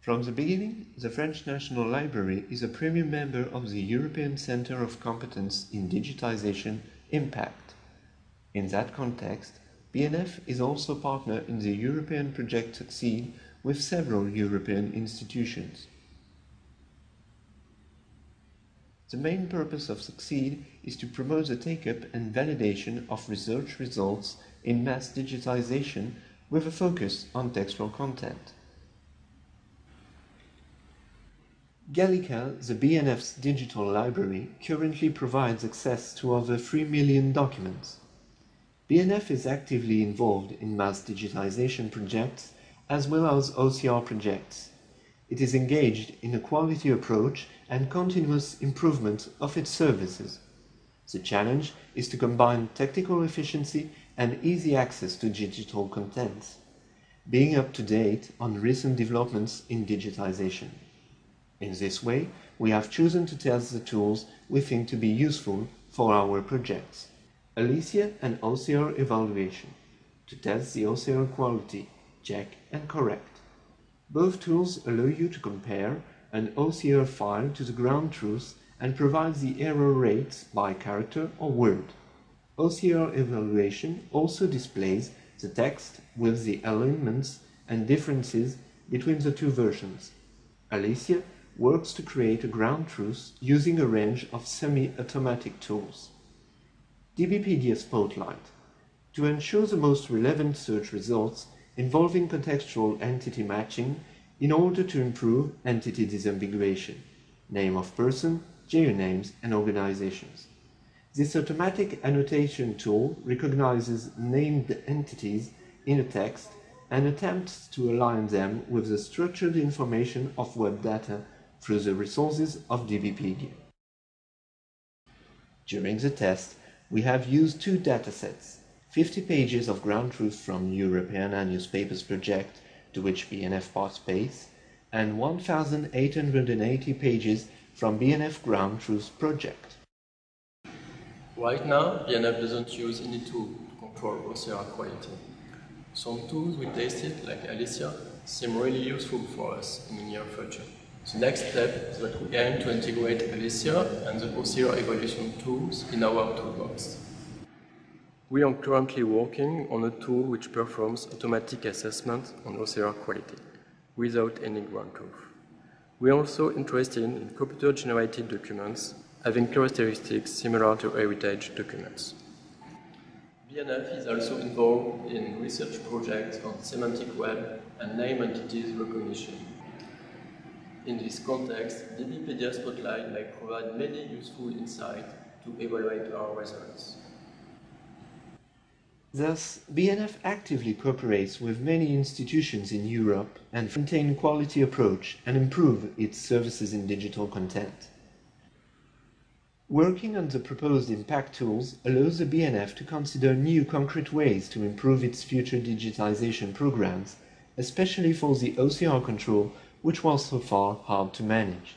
From the beginning, the French National Library is a premium member of the European Centre of Competence in Digitization Impact. In that context, BNF is also partner in the European Project Succeed with several European institutions. The main purpose of Succeed is to promote the take-up and validation of research results in mass digitization with a focus on textual content. Gallica, the BNF's digital library, currently provides access to over 3 million documents. BNF is actively involved in mass digitization projects as well as OCR projects. It is engaged in a quality approach and continuous improvement of its services. The challenge is to combine technical efficiency and easy access to digital content, being up to date on recent developments in digitization. In this way, we have chosen to test the tools we think to be useful for our projects. Aletheia and OCR evaluation to test the OCR quality, check and correct. Both tools allow you to compare an OCR file to the ground truth and provide the error rates by character or word. OCR evaluation also displays the text with the alignments and differences between the two versions. Aletheia works to create a ground truth using a range of semi-automatic tools. DBpedia Spotlight to ensure the most relevant search results involving contextual entity matching in order to improve entity disambiguation, name of person, geonames, and organizations. This automatic annotation tool recognizes named entities in a text and attempts to align them with the structured information of web data through the resources of DBpedia. During the test, we have used two datasets, 50 pages of ground truth from Europeana Newspapers project to which BNF participates, and 1,880 pages from BNF Ground Truth project. Right now, BNF doesn't use any tool to control OCR quality. Some tools we tested, like Aletheia, seem really useful for us in the near future. The next step is that we aim to integrate Aletheia and the OCR evaluation tools in our toolbox. We are currently working on a tool which performs automatic assessment on OCR quality without any ground truth. We are also interested in computer-generated documents having characteristics similar to heritage documents. BNF is also involved in research projects on semantic web and name entities recognition. In this context, DBpedia Spotlight may provide many useful insights to evaluate our results. Thus, BNF actively cooperates with many institutions in Europe and maintain quality approach and improve its services in digital content. Working on the proposed impact tools allows the BNF to consider new concrete ways to improve its future digitization programs, especially for the OCR control which was so far hard to manage.